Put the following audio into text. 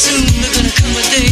soon we're gonna come with it.